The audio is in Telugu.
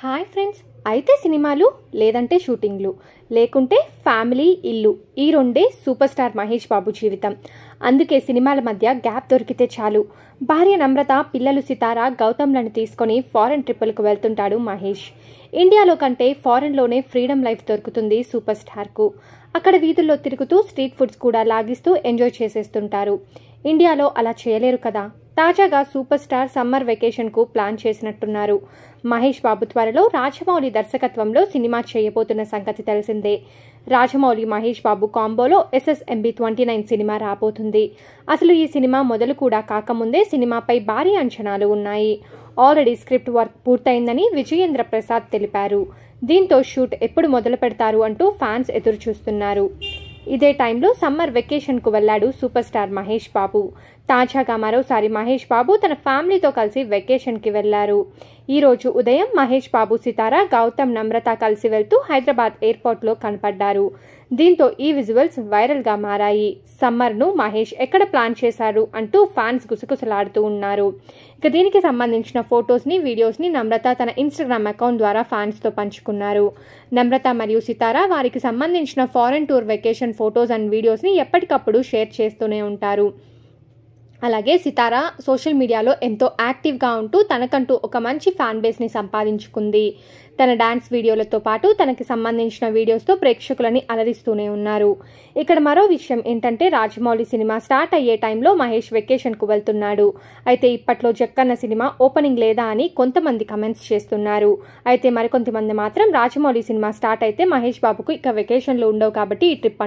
హాయ్ ఫ్రెండ్స్ అయితే సినిమాలు లేదంటే షూటింగ్లు లేకుంటే ఫ్యామిలీ ఇల్లు ఈ రెండే సూపర్ స్టార్ మహేష్ బాబు జీవితం. అందుకే సినిమాల మధ్య గ్యాప్ దొరికితే చాలు. భార్య నమ్రత పిల్లలు సితార గౌతమ్లను తీసుకొని ఫారెన్ ట్రిప్పులకు వెళ్తుంటాడు మహేష్. ఇండియాలో కంటే ఫారెన్లోనే ఫ్రీడమ్ లైఫ్ దొరుకుతుంది సూపర్ స్టార్కు. అక్కడ వీధుల్లో తిరుగుతూ స్ట్రీట్ ఫుడ్స్ కూడా లాగిస్తూ ఎంజాయ్ చేసేస్తుంటారు. ఇండియాలో అలా చేయలేరు కదా. తాజాగా సూపర్ స్టార్ సమ్మర్ వెకేషన్కు ప్లాన్ చేసినట్టున్నారు. మహేష్ బాబు త్వరలో రాజమౌళి దర్శకత్వంలో సినిమా చేయబోతున్న సంగతి తెలిసిందే. రాజమౌళి మహేష్ బాబు కాంబోలో ఎస్ఎస్ఎంబి ట్వంటీ నైన్ సినిమా రాబోతుంది. అసలు ఈ సినిమా మొదలు కూడా కాకముందే సినిమాపై భారీ అంచనాలు ఉన్నాయి. ఆల్రెడీ స్క్రిప్ట్ వర్క్ పూర్తయిందని విజయేంద్ర ప్రసాద్ తెలిపారు. దీంతో షూట్ ఎప్పుడు మొదలు పెడతారు అంటూ ఫ్యాన్స్ ఎదురు చూస్తున్నారు ఇదే టైంలో సమ్మర్ వెకేషన్కు వెళ్ళాడు సూపర్ స్టార్ మహేష్ బాబు. తాజాగా మరోసారి మహేష్ బాబు తన ఫ్యామిలీతో కలిసి వెకేషన్కి వెళ్ళారు ఈరోజు ఉదయం మహేష్ బాబు సితార గౌతమ్ నమ్రత కలిసి వెళ్తూ హైదరాబాద్ ఎయిర్పోర్ట్లో కనపడ్డారు. దీంతో ఈ విజువల్స్ వైరల్గా మారాయి. సమ్మర్ను మహేష్ ఎక్కడ ప్లాన్ చేశారు అంటూ ఫ్యాన్స్ గుసగుసలాడుతూ ఉన్నారు. ఇక దీనికి సంబంధించిన ఫొటోస్ని వీడియోస్ని నమ్రత తన ఇన్స్టాగ్రామ్ అకౌంట్ ద్వారా ఫ్యాన్స్తో పంచుకున్నారు. నమ్రత మరియు సితార వారికి సంబంధించిన foreign tour vacation photos and వీడియోస్ని ఎప్పటికప్పుడు షేర్ చేస్తూనే ఉంటారు. అలాగే సితారా సోషల్ మీడియాలో ఎంతో యాక్టివ్గా ఉంటూ తనకంటూ ఒక మంచి ఫ్యాన్ బేస్ని సంపాదించుకుంది. తన డాన్స్ వీడియోలతో పాటు తనకి సంబంధించిన వీడియోస్తో ప్రేక్షకులని అలరిస్తూనే ఉన్నారు. ఇక్కడ మరో విషయం ఏంటంటే రాజమౌళి సినిమా స్టార్ట్ అయ్యే టైంలో మహేష్ వెకేషన్కు వెళ్తున్నాడు. అయితే ఇప్పట్లో జక్కన్న సినిమా ఓపెనింగ్ లేదా అని కొంతమంది కమెంట్స్ చేస్తున్నారు. అయితే మరికొంతమంది మాత్రం రాజమౌళి సినిమా స్టార్ట్ అయితే మహేష్ బాబుకు ఇక వెకేషన్లు ఉండవు కాబట్టి ఈ ట్రిప్